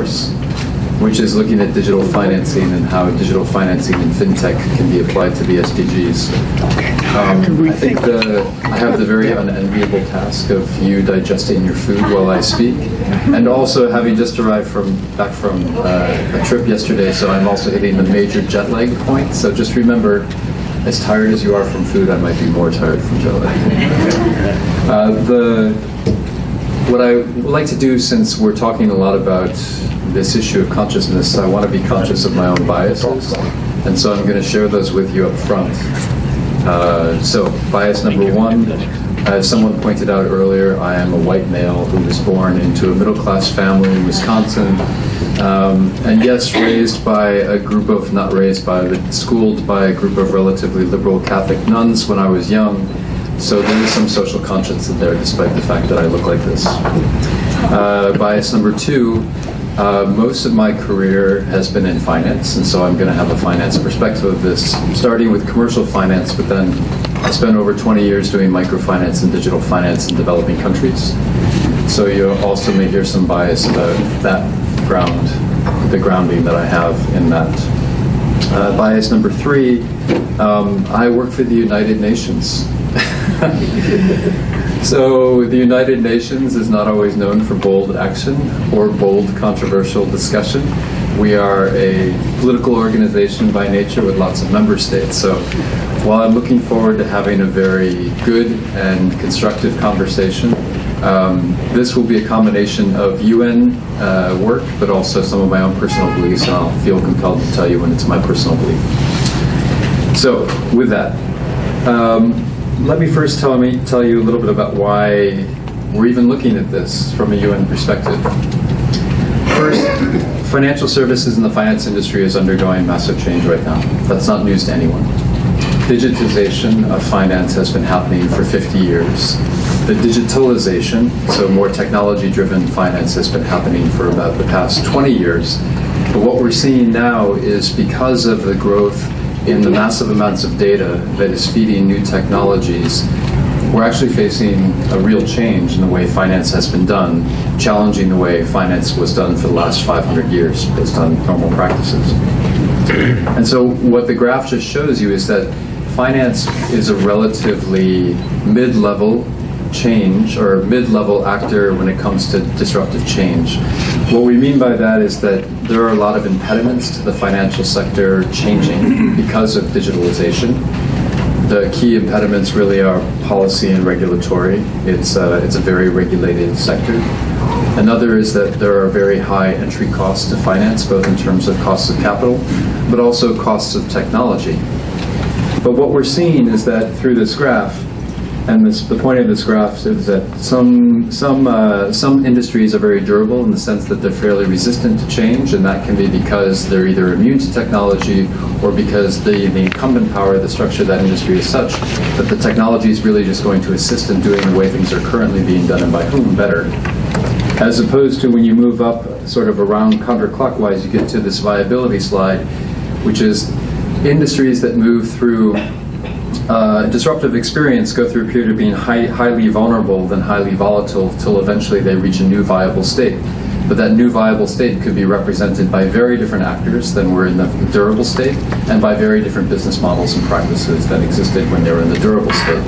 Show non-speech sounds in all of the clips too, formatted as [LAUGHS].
course, which is looking at digital financing and how digital financing and fintech can be applied to the SDGs. Um, I think the, I have the very unenviable task of you digesting your food while I speak, and also having just arrived from back from uh, a trip yesterday, so I'm also hitting the major jet lag point. So just remember, as tired as you are from food, I might be more tired from jet lag. Uh, the what I would like to do, since we're talking a lot about this issue of consciousness, I want to be conscious of my own biases, and so I'm going to share those with you up front. Uh, so, bias number one, as someone pointed out earlier, I am a white male who was born into a middle class family in Wisconsin. Um, and yes, raised by a group of, not raised by, but schooled by a group of relatively liberal Catholic nuns when I was young. So there is some social conscience in there, despite the fact that I look like this. Uh, bias number two, uh, most of my career has been in finance, and so I'm going to have a finance perspective of this, starting with commercial finance, but then I spent over 20 years doing microfinance and digital finance in developing countries. So you also may hear some bias about that ground, the grounding that I have in that. Uh, bias number three, um, I work for the United Nations. [LAUGHS] so the United Nations is not always known for bold action or bold controversial discussion. We are a political organization by nature with lots of member states. So while I'm looking forward to having a very good and constructive conversation, um, this will be a combination of UN uh, work, but also some of my own personal beliefs, and I'll feel compelled to tell you when it's my personal belief. So, with that, um, let me first tell me tell you a little bit about why we're even looking at this from a UN perspective. First, financial services in the finance industry is undergoing massive change right now. That's not news to anyone. Digitization of finance has been happening for 50 years. The digitalization, so more technology driven finance, has been happening for about the past 20 years. But what we're seeing now is because of the growth in the massive amounts of data that is feeding new technologies, we're actually facing a real change in the way finance has been done, challenging the way finance was done for the last 500 years based on normal practices. And so, what the graph just shows you is that finance is a relatively mid level change or mid-level actor when it comes to disruptive change. What we mean by that is that there are a lot of impediments to the financial sector changing [CLEARS THROAT] because of digitalization. The key impediments really are policy and regulatory. It's, uh, it's a very regulated sector. Another is that there are very high entry costs to finance, both in terms of costs of capital, but also costs of technology. But what we're seeing is that through this graph, and this, the point of this graph is that some some uh, some industries are very durable in the sense that they're fairly resistant to change, and that can be because they're either immune to technology or because the, the incumbent power, the structure of that industry is such that the technology is really just going to assist in doing the way things are currently being done and by whom better. As opposed to when you move up sort of around counterclockwise, you get to this viability slide, which is industries that move through uh, disruptive experience go through a period of being high, highly vulnerable, then highly volatile, till eventually they reach a new viable state. But that new viable state could be represented by very different actors than were in the durable state, and by very different business models and practices that existed when they were in the durable state.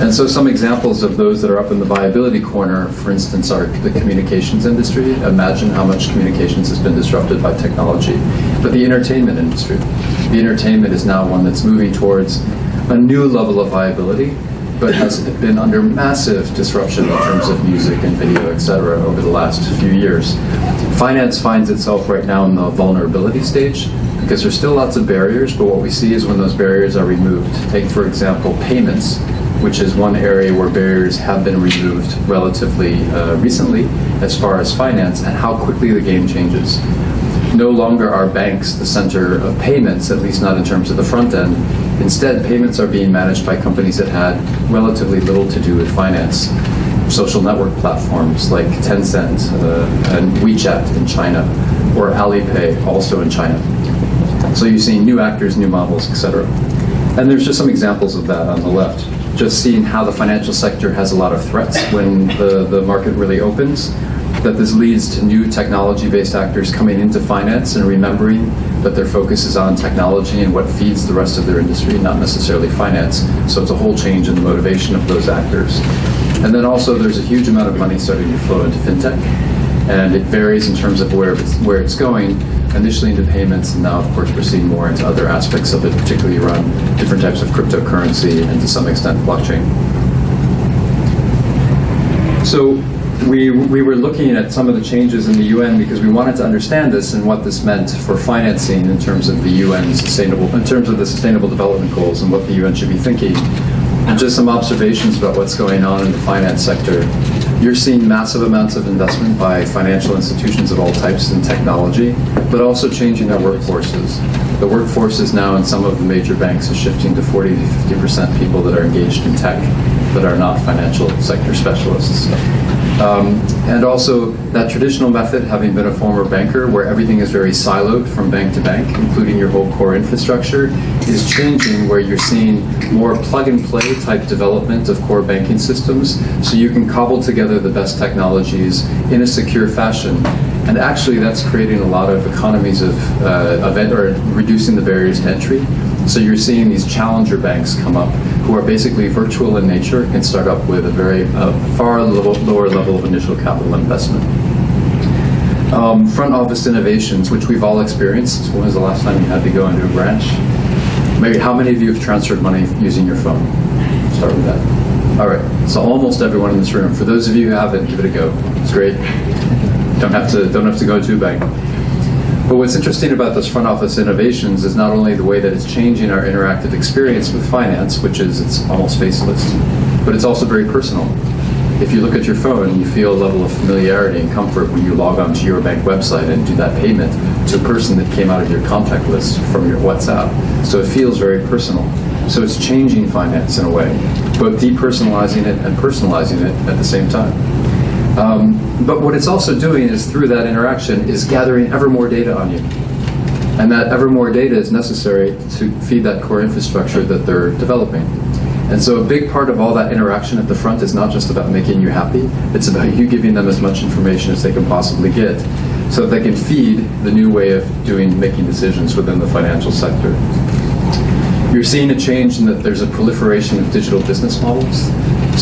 And so some examples of those that are up in the viability corner, for instance, are the communications industry. Imagine how much communications has been disrupted by technology. But the entertainment industry. The entertainment is now one that's moving towards a new level of viability, but has been under massive disruption in terms of music and video, et cetera, over the last few years. Finance finds itself right now in the vulnerability stage because there's still lots of barriers, but what we see is when those barriers are removed. Take, for example, payments, which is one area where barriers have been removed relatively uh, recently as far as finance and how quickly the game changes no longer are banks the center of payments, at least not in terms of the front end. Instead, payments are being managed by companies that had relatively little to do with finance. Social network platforms like Tencent uh, and WeChat in China, or Alipay, also in China. So you see new actors, new models, etc. And there's just some examples of that on the left. Just seeing how the financial sector has a lot of threats when the, the market really opens that this leads to new technology-based actors coming into finance and remembering that their focus is on technology and what feeds the rest of their industry, not necessarily finance. So it's a whole change in the motivation of those actors. And then also there's a huge amount of money starting to flow into fintech. And it varies in terms of where it's, where it's going, initially into payments, and now, of course, we're seeing more into other aspects of it, particularly around different types of cryptocurrency and to some extent blockchain. So we, we were looking at some of the changes in the UN because we wanted to understand this and what this meant for financing in terms of the UN sustainable, in terms of the sustainable development goals and what the UN should be thinking. And just some observations about what's going on in the finance sector. You're seeing massive amounts of investment by financial institutions of all types in technology, but also changing their workforces. The workforce is now in some of the major banks is shifting to 40 to 50% people that are engaged in tech that are not financial sector specialists. Um, and also that traditional method, having been a former banker, where everything is very siloed from bank to bank, including your whole core infrastructure, is changing where you're seeing more plug and play type development of core banking systems so you can cobble together the best technologies in a secure fashion. And actually, that's creating a lot of economies of, uh, of or reducing the barriers to entry. So you're seeing these challenger banks come up who are basically virtual in nature and start up with a very uh, far lower level of initial capital investment. Um, front office innovations, which we've all experienced. When was the last time you had to go into a branch? Maybe how many of you have transferred money using your phone? Start with that. All right, so almost everyone in this room. For those of you who haven't, give it a go. It's great. Don't have to don't have to go to a bank. But what's interesting about those front office innovations is not only the way that it's changing our interactive experience with finance, which is it's almost faceless, but it's also very personal. If you look at your phone, you feel a level of familiarity and comfort when you log onto your bank website and do that payment to a person that came out of your contact list from your WhatsApp. So it feels very personal. So it's changing finance in a way, both depersonalizing it and personalizing it at the same time. Um, but what it's also doing is through that interaction is gathering ever more data on you. And that ever more data is necessary to feed that core infrastructure that they're developing. And so a big part of all that interaction at the front is not just about making you happy, it's about you giving them as much information as they can possibly get so that they can feed the new way of doing making decisions within the financial sector. You're seeing a change in that there's a proliferation of digital business models.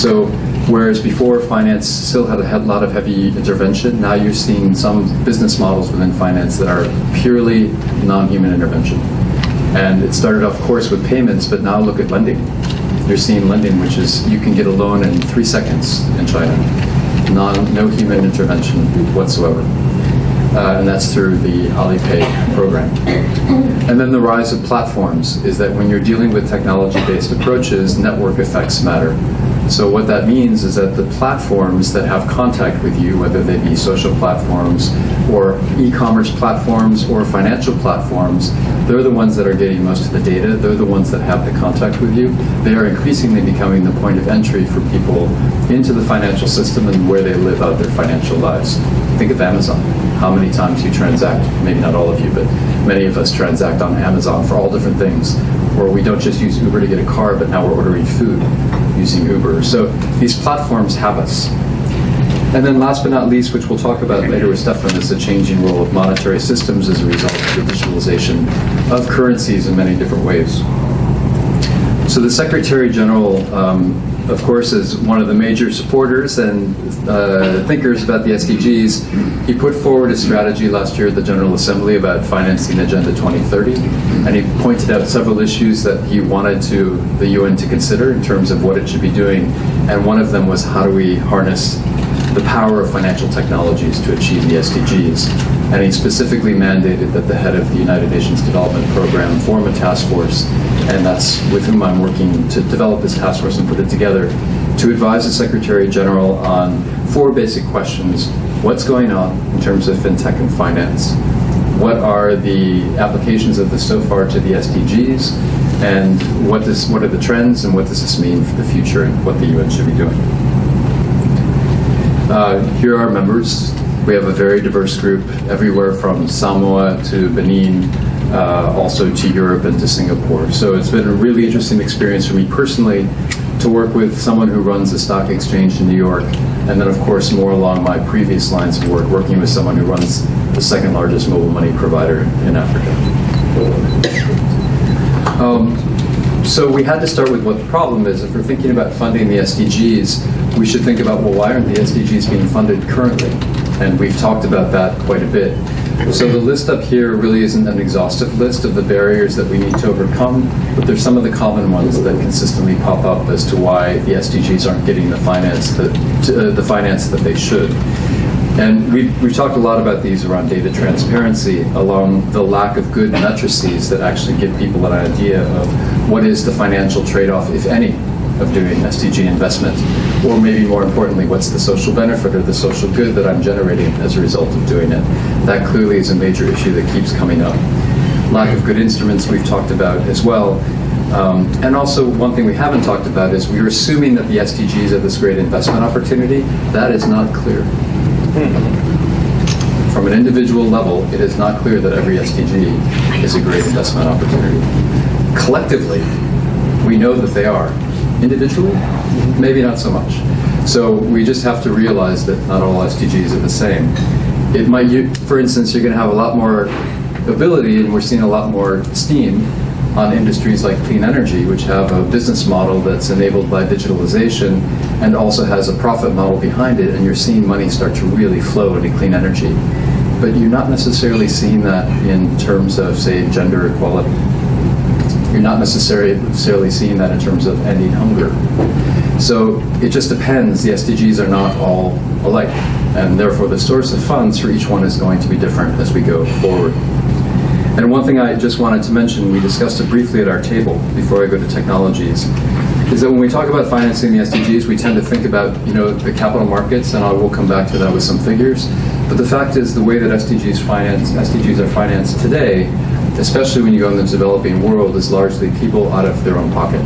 So Whereas before, finance still had a lot of heavy intervention. Now you're seeing some business models within finance that are purely non-human intervention. And it started, of course, with payments, but now look at lending. You're seeing lending, which is you can get a loan in three seconds in China, non, no human intervention whatsoever. Uh, and that's through the Alipay program. And then the rise of platforms is that when you're dealing with technology-based approaches, network effects matter. So what that means is that the platforms that have contact with you, whether they be social platforms or e-commerce platforms or financial platforms, they're the ones that are getting most of the data. They're the ones that have the contact with you. They are increasingly becoming the point of entry for people into the financial system and where they live out their financial lives. Think of Amazon. How many times you transact, maybe not all of you, but many of us transact on Amazon for all different things. Or we don't just use Uber to get a car, but now we're ordering food using Uber. So these platforms have us. And then last but not least, which we'll talk about later with Stefan, is the changing role of monetary systems as a result of the digitalization of currencies in many different ways. So the Secretary General, um, of course, is one of the major supporters and uh, thinkers about the SDGs. He put forward a strategy last year at the General Assembly about financing Agenda 2030, and he pointed out several issues that he wanted to the UN to consider in terms of what it should be doing. And one of them was how do we harness the power of financial technologies to achieve the SDGs. And he specifically mandated that the head of the United Nations Development Program form a task force, and that's with whom I'm working to develop this task force and put it together to advise the Secretary General on four basic questions. What's going on in terms of fintech and finance? What are the applications of this so far to the SDGs? And what, what are the trends and what does this mean for the future and what the UN should be doing? Uh, here are members. We have a very diverse group, everywhere from Samoa to Benin, uh, also to Europe and to Singapore. So it's been a really interesting experience for me personally to work with someone who runs the stock exchange in New York And then, of course, more along my previous lines of work, working with someone who runs the second largest mobile money provider in Africa. Um, so we had to start with what the problem is. If we're thinking about funding the SDGs, we should think about, well, why aren't the SDGs being funded currently? And we've talked about that quite a bit. So the list up here really isn't an exhaustive list of the barriers that we need to overcome, but there's some of the common ones that consistently pop up as to why the SDGs aren't getting the finance that uh, the finance that they should. And we've, we've talked a lot about these around data transparency, along the lack of good matrices that actually give people an idea of what is the financial trade-off, if any, of doing SDG investment, or maybe more importantly, what's the social benefit or the social good that I'm generating as a result of doing it. That clearly is a major issue that keeps coming up. Lack of good instruments we've talked about as well. Um, and also, one thing we haven't talked about is we are assuming that the SDGs are this great investment opportunity. That is not clear. From an individual level, it is not clear that every SDG is a great investment opportunity. Collectively, we know that they are, individually, maybe not so much. So we just have to realize that not all SDGs are the same. It might, you, for instance, you're going to have a lot more ability, and we're seeing a lot more steam on industries like clean energy, which have a business model that's enabled by digitalization and also has a profit model behind it, and you're seeing money start to really flow into clean energy. But you're not necessarily seeing that in terms of, say, gender equality you're not necessarily seeing that in terms of ending hunger. So it just depends. The SDGs are not all alike, and therefore the source of funds for each one is going to be different as we go forward. And one thing I just wanted to mention, we discussed it briefly at our table before I go to technologies, is that when we talk about financing the SDGs, we tend to think about you know the capital markets, and I will come back to that with some figures. But the fact is, the way that SDGs finance SDGs are financed today especially when you go in the developing world, is largely people out of their own pocket.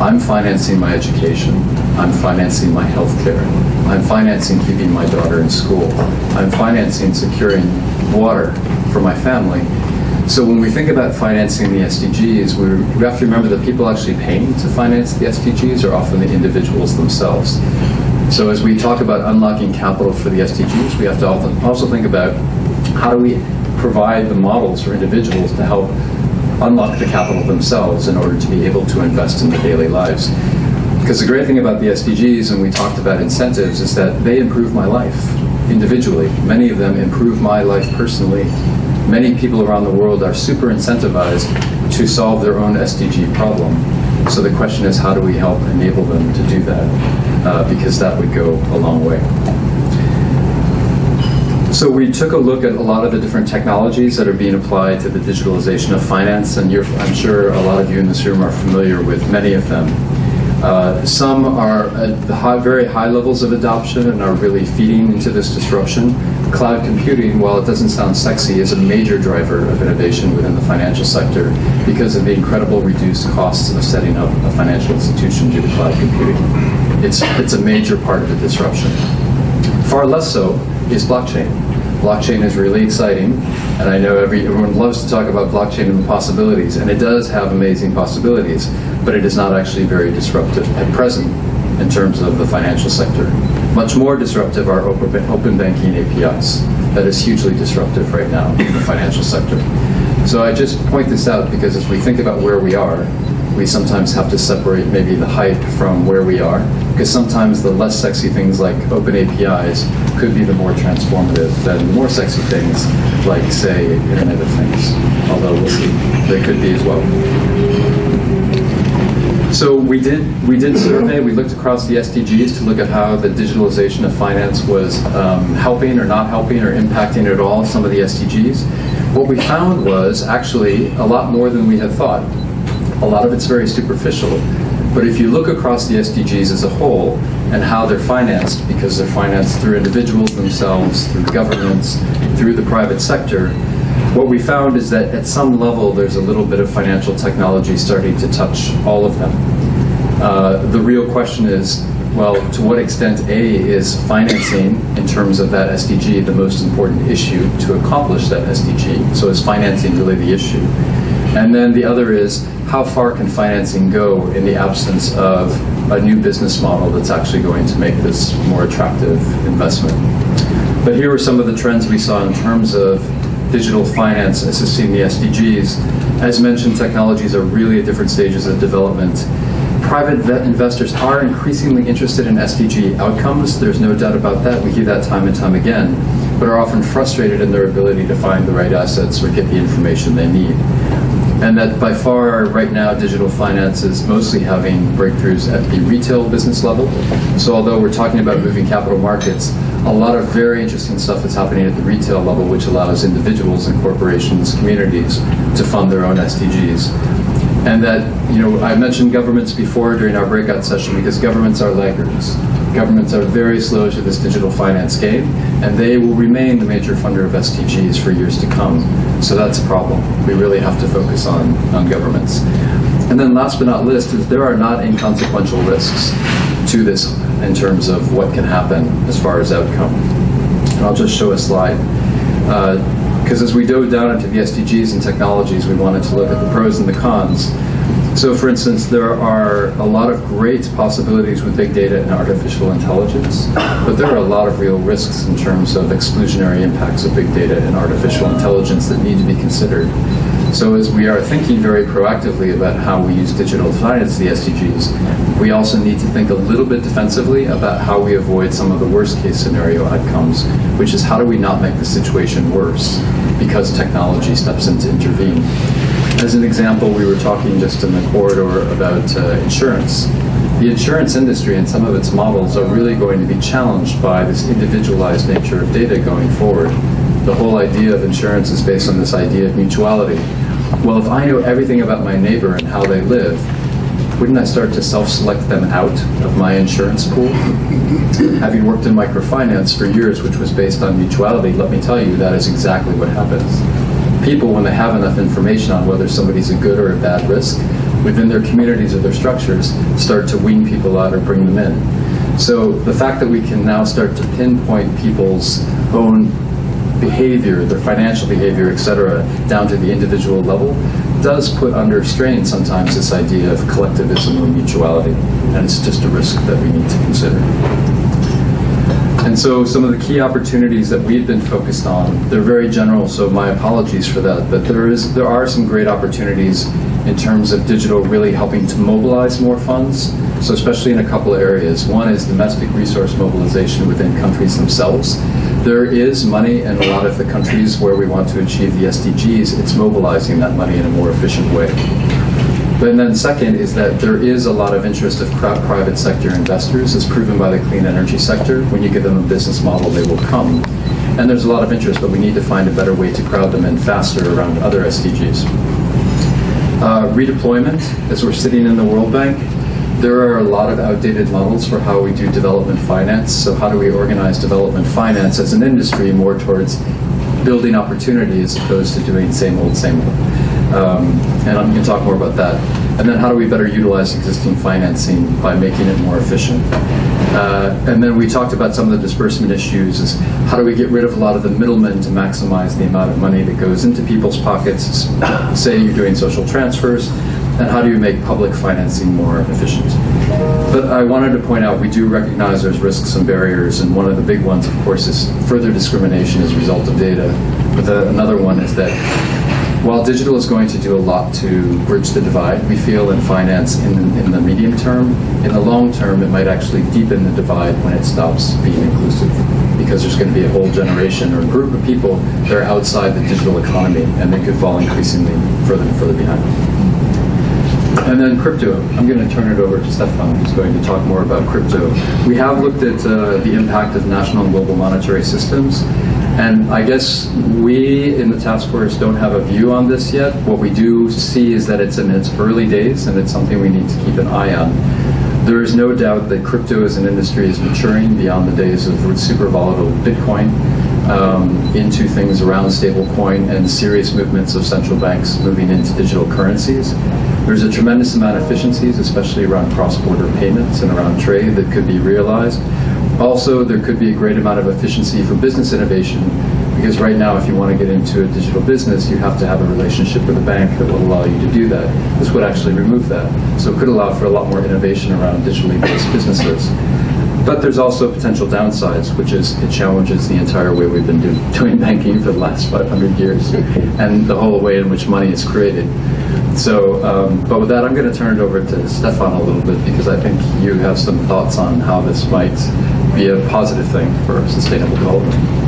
I'm financing my education. I'm financing my health care. I'm financing keeping my daughter in school. I'm financing securing water for my family. So when we think about financing the SDGs, we have to remember that people actually paying to finance the SDGs are often the individuals themselves. So as we talk about unlocking capital for the SDGs, we have to also think about how do we provide the models for individuals to help unlock the capital themselves in order to be able to invest in their daily lives. Because the great thing about the SDGs, and we talked about incentives, is that they improve my life individually. Many of them improve my life personally. Many people around the world are super incentivized to solve their own SDG problem. So the question is, how do we help enable them to do that? Uh, because that would go a long way. So we took a look at a lot of the different technologies that are being applied to the digitalization of finance, and I'm sure a lot of you in this room are familiar with many of them. Uh, some are at high, very high levels of adoption and are really feeding into this disruption. Cloud computing, while it doesn't sound sexy, is a major driver of innovation within the financial sector because of the incredible reduced costs of setting up a financial institution due to cloud computing. It's, it's a major part of the disruption. Far less so is blockchain. Blockchain is really exciting, and I know every, everyone loves to talk about blockchain and the possibilities, and it does have amazing possibilities, but it is not actually very disruptive at present in terms of the financial sector. Much more disruptive are open, open banking APIs. That is hugely disruptive right now in the financial sector. So I just point this out because as we think about where we are, we sometimes have to separate maybe the hype from where we are, because sometimes the less sexy things like open APIs could be the more transformative than the more sexy things like, say, Internet of Things. Although we'll see, they could be as well. So we did we did survey. We looked across the SDGs to look at how the digitalization of finance was um, helping or not helping or impacting at all some of the SDGs. What we found was actually a lot more than we had thought. A lot of it's very superficial. But if you look across the SDGs as a whole and how they're financed, because they're financed through individuals themselves, through governments, through the private sector, what we found is that at some level there's a little bit of financial technology starting to touch all of them. Uh, the real question is, well, to what extent A is financing in terms of that SDG the most important issue to accomplish that SDG? So is financing really the issue? And then the other is how far can financing go in the absence of a new business model that's actually going to make this more attractive investment. But here are some of the trends we saw in terms of digital finance assisting the SDGs. As mentioned, technologies are really at different stages of development. Private investors are increasingly interested in SDG outcomes. There's no doubt about that. We hear that time and time again, but are often frustrated in their ability to find the right assets or get the information they need and that by far right now digital finance is mostly having breakthroughs at the retail business level. So although we're talking about moving capital markets, a lot of very interesting stuff is happening at the retail level, which allows individuals and corporations, communities to fund their own SDGs. And that, you know, I mentioned governments before during our breakout session because governments are laggards. Governments are very slow to this digital finance game, and they will remain the major funder of SDGs for years to come. So that's a problem. We really have to focus on, on governments. And then last but not least, is there are not inconsequential risks to this in terms of what can happen as far as outcome. And I'll just show a slide. Because uh, as we dove down into the SDGs and technologies, we wanted to look at the pros and the cons. So, for instance, there are a lot of great possibilities with big data and artificial intelligence, but there are a lot of real risks in terms of exclusionary impacts of big data and artificial intelligence that need to be considered. So, as we are thinking very proactively about how we use digital to finance the SDGs, we also need to think a little bit defensively about how we avoid some of the worst case scenario outcomes, which is how do we not make the situation worse because technology steps in to intervene. As an example, we were talking just in the corridor about uh, insurance. The insurance industry and some of its models are really going to be challenged by this individualized nature of data going forward. The whole idea of insurance is based on this idea of mutuality. Well, if I know everything about my neighbor and how they live, wouldn't I start to self-select them out of my insurance pool? Having worked in microfinance for years, which was based on mutuality, let me tell you, that is exactly what happens people, when they have enough information on whether somebody's a good or a bad risk, within their communities or their structures, start to wean people out or bring them in. So the fact that we can now start to pinpoint people's own behavior, their financial behavior, et cetera, down to the individual level, does put under strain sometimes this idea of collectivism or mutuality. And it's just a risk that we need to consider. And so some of the key opportunities that we've been focused on, they're very general, so my apologies for that, but there is there are some great opportunities in terms of digital really helping to mobilize more funds. So especially in a couple of areas. One is domestic resource mobilization within countries themselves. There is money in a lot of the countries where we want to achieve the SDGs. It's mobilizing that money in a more efficient way. And then second is that there is a lot of interest of private sector investors, as proven by the clean energy sector. When you give them a business model, they will come. And there's a lot of interest, but we need to find a better way to crowd them in faster around other SDGs. Uh, redeployment, as we're sitting in the World Bank, there are a lot of outdated models for how we do development finance. So how do we organize development finance as an industry more towards building opportunity as opposed to doing same old, same old. Um, and I'm going to talk more about that. And then how do we better utilize existing financing by making it more efficient? Uh, and then we talked about some of the disbursement issues is how do we get rid of a lot of the middlemen to maximize the amount of money that goes into people's pockets, say you're doing social transfers, and how do you make public financing more efficient? But I wanted to point out we do recognize there's risks and barriers, and one of the big ones, of course, is further discrimination as a result of data. But the, another one is that while digital is going to do a lot to bridge the divide, we feel in finance in, in the medium term, in the long term, it might actually deepen the divide when it stops being inclusive. Because there's going to be a whole generation or group of people that are outside the digital economy and they could fall increasingly further and further behind. And then crypto. I'm going to turn it over to Stefan, who's going to talk more about crypto. We have looked at uh, the impact of national and global monetary systems and I guess we in the task force don't have a view on this yet. What we do see is that it's in its early days and it's something we need to keep an eye on. There is no doubt that crypto as an industry is maturing beyond the days of super volatile Bitcoin um, into things around stablecoin and serious movements of central banks moving into digital currencies. There's a tremendous amount of efficiencies, especially around cross-border payments and around trade that could be realized. Also, there could be a great amount of efficiency for business innovation Because right now, if you want to get into a digital business, you have to have a relationship with a bank that will allow you to do that. This would actually remove that. So it could allow for a lot more innovation around digitally based businesses. But there's also potential downsides, which is it challenges the entire way we've been do, doing banking for the last 500 years and the whole way in which money is created. So, um, but with that, I'm going to turn it over to Stefan a little bit because I think you have some thoughts on how this might be a positive thing for sustainable development.